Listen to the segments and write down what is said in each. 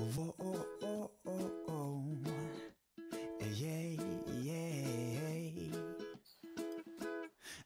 Oh, oh, oh, oh, oh. Yeah, yeah.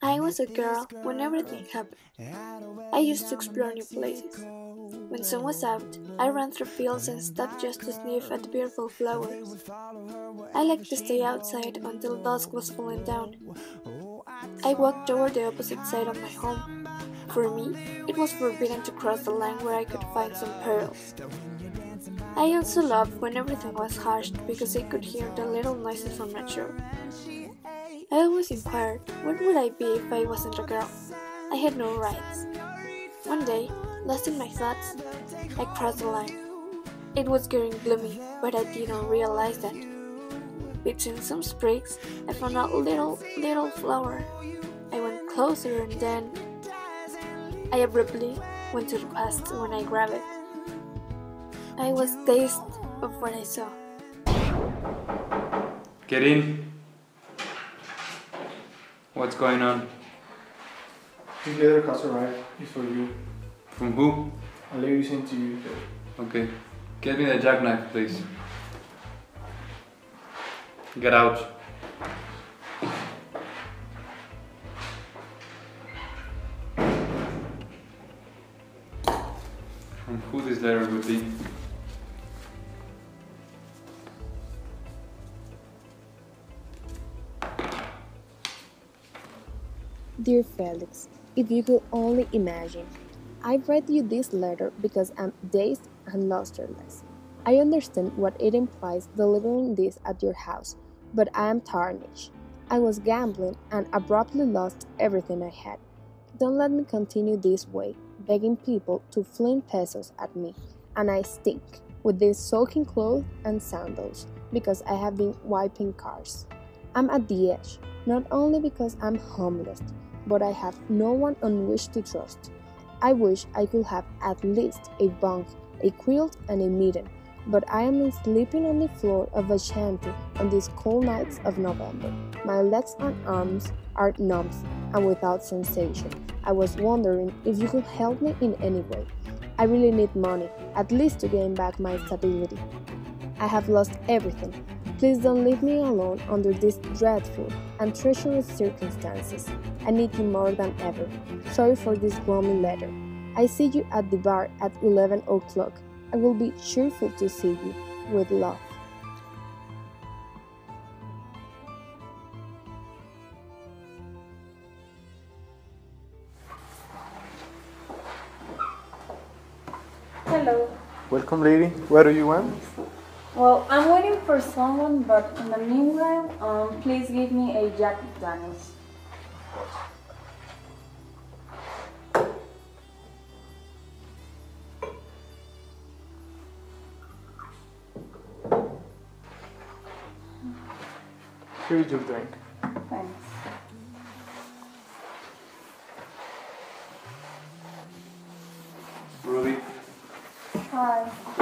I was a girl when everything happened. I used to explore new places. When sun was out, I ran through fields and stopped just to sniff at the beautiful flowers. I liked to stay outside until dusk was falling down. I walked toward the opposite side of my home. For me, it was forbidden to cross the line where I could find some pearls. I also loved when everything was hushed because I could hear the little noises from nature. I always inquired, what would I be if I wasn't a girl? I had no rights. One day, lost in my thoughts, I crossed the line. It was getting gloomy, but I didn't realize that. Between some sprigs, I found a little, little flower. I went closer and then I abruptly went to the past when I grabbed it. I was dazed of what I saw. Get in. What's going on? This letter has arrived. It's for you. From who? A lady sent to you. Okay. Get me the jackknife, please. Get out. From who this letter would be? Dear Felix, if you could only imagine, I write you this letter because I'm dazed and lusterless. I understand what it implies delivering this at your house, but I am tarnished. I was gambling and abruptly lost everything I had. Don't let me continue this way, begging people to fling pesos at me, and I stink with these soaking clothes and sandals because I have been wiping cars. I'm at the edge, not only because I'm homeless, but I have no one on which to trust. I wish I could have at least a bunk, a quilt, and a mitten, but I am sleeping on the floor of a shanty on these cold nights of November. My legs and arms are numb and without sensation. I was wondering if you could help me in any way. I really need money, at least to gain back my stability. I have lost everything. Please don't leave me alone under these dreadful and treacherous circumstances. I need you more than ever. Sorry for this gloomy letter. I see you at the bar at 11 o'clock. I will be cheerful to see you. With love. Hello. Welcome, lady. What do you want? Well, I'm waiting for someone, but in the meanwhile, um, please give me a Jack Daniels. Here is your drink. Thanks. Ruby, Hi.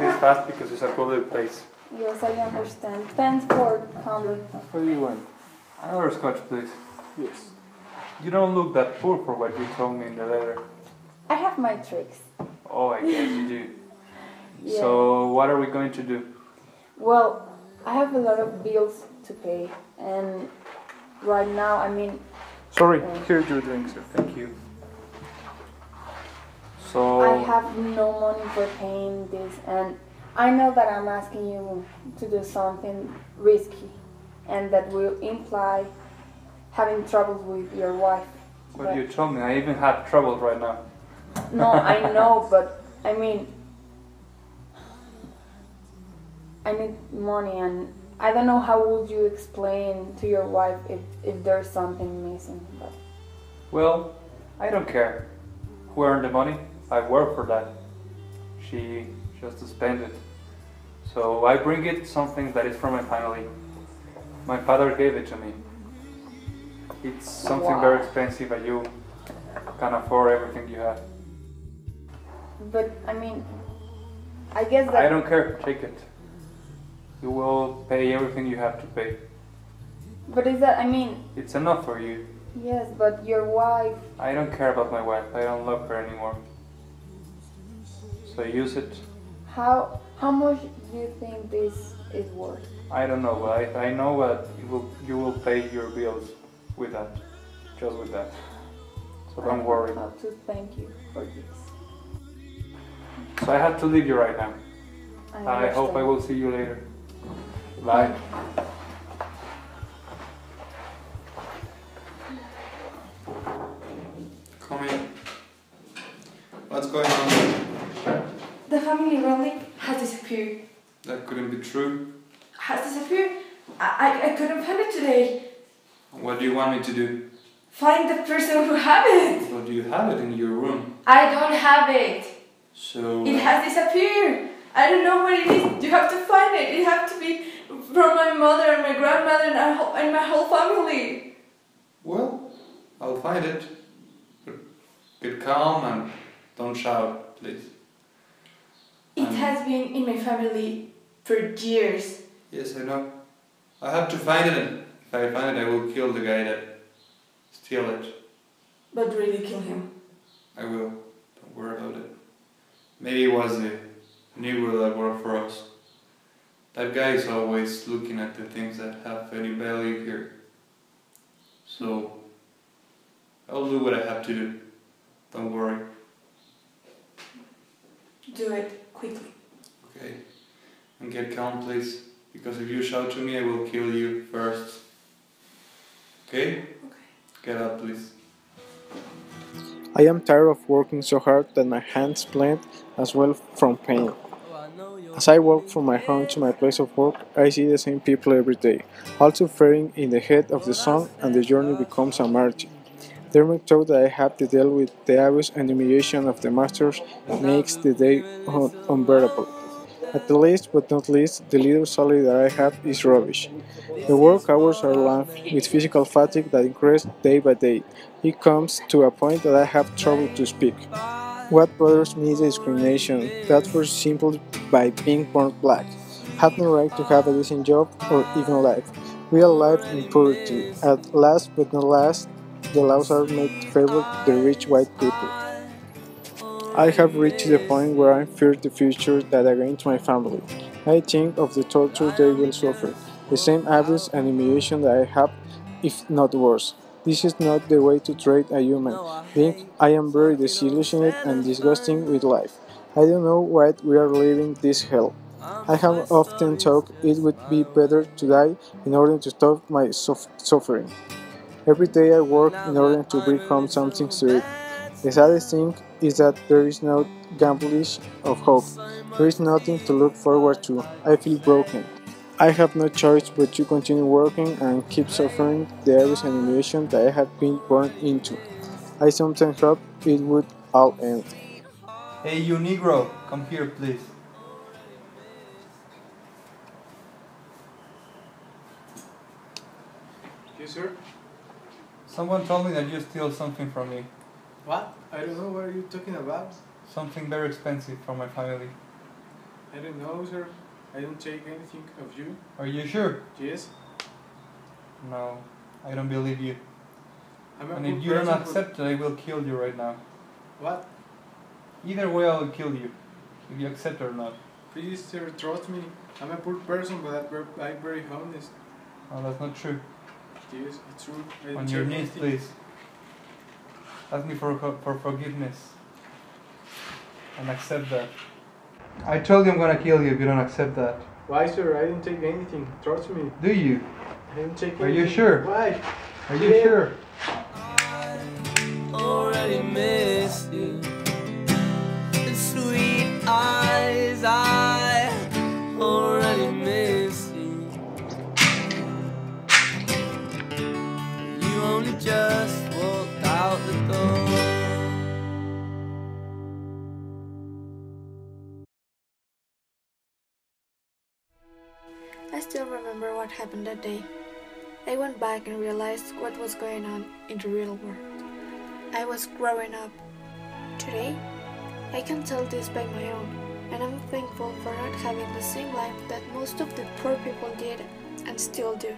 Make this fast because it's a public place. Yes, I understand. Thanks for coming. What do you want? Another scotch, please. Yes. You don't look that poor for what you told me in the letter. I have my tricks. Oh, I guess you do. Yeah. So, what are we going to do? Well, I have a lot of bills to pay, and right now, I mean, Sorry. Uh, here is your drink, sir. Thank you. So, I have no money for paying this, and I know that I'm asking you to do something risky, and that will imply having troubles with your wife. what you told me, I even have trouble right now. No, I know, but I mean, I need money, and I don't know how would you explain to your wife if, if there's something missing. But Well, I don't care. Who earned the money? I work for that. She just spent it. So I bring it something that is from my family. My father gave it to me. It's something Wow. very expensive, but you can afford everything you have. but I mean, I guess that I don't care. Take it. You will pay everything you have to pay. But is that I mean, It's enough for you. yes, but your wife. I don't care about my wife. I don't love her anymore. So use it How how much do you think this is worth? I don't know, but I, I know that you will, you will pay your bills with that. Just with that. So don't worry. How to thank you for this. So I have to leave you right now. I I hope I will see you later. Bye. Come in. What's going on? Family relic has disappeared. That couldn't be true. Has disappeared? I, I, I couldn't find it today. What do you want me to do? Find the person who have it. Well, do you have it in your room? I don't have it. So. It has disappeared. I don't know where it is. You have to find it. It has to be from my mother and my grandmother and, our and my whole family. Well, I'll find it. But get calm and don't shout, please. It Um, has been in my family for years. Yes, I know. I have to find it, if I find it, I will kill the guy that steal it. But really kill him. I will. Don't worry about it. Maybe it was the Negro that worked for us. That guy is always looking at the things that have any value here. So, I'll do what I have to do. Don't worry. Do it quickly. Okay? And get calm, please. Because if you shout to me, I will kill you first. Okay? Okay. Get up, please. I am tired of working so hard that my hands bleed as well from pain. As I walk from my home to my place of work, I see the same people every day, also suffering in the heat of the sun, and the journey becomes a martyr. Make thought that I have to deal with the abuse and humiliation of the masters makes the day un- unbearable. At the least but not least, the little salary that I have is rubbish. The work hours are long, with physical fatigue that increases day by day. It comes to a point that I have trouble to speak. What bothers me is discrimination, that for simply by being born black. Have no right to have a decent job or even life. We are live in poverty. At last but not last, the laws are made to favor the rich white people. I have reached the point where I fear the future that against my family. I think of the torture they will suffer, the same abuse and humiliation that I have, if not worse. This is not the way to treat a human being. I am very disillusioned and disgusting with life. I don't know why we are living this hell. I have often thought it would be better to die in order to stop my suf- suffering. Every day I work in order to bring home something to eat. The saddest thing is that there is no gamblish of hope. There is nothing to look forward to. I feel broken. I have no choice but to continue working and keep suffering the abuse and humiliation that I have been born into. I sometimes hope it would all end. Hey, you Negro, come here, please. Yes, sir. Someone told me that you steal something from me. What? I don't know what are you talking about. Something very expensive from my family. I don't know, sir. I don't take anything of you. Are you sure? Yes. No, I don't believe you. I'm a And if you don't accept it, I will kill you right now. What? Either way, I will kill you. If you accept or not. Please, sir, trust me. I'm a poor person, but I'm I'm very honest. No, that's not true. Yes, it's true. I On your knees, please. Ask me for, for forgiveness. And accept that. I told you I'm gonna kill you if you don't accept that. Why, sir? I didn't take anything. Trust me. Do you? I didn't take anything. Are you sure? Why? Are you Yeah. sure? I still remember what happened that day. I went back and realized what was going on in the real world. I was growing up. Today, I can tell this by my own, and I'm thankful for not having the same life that most of the poor people did and still do.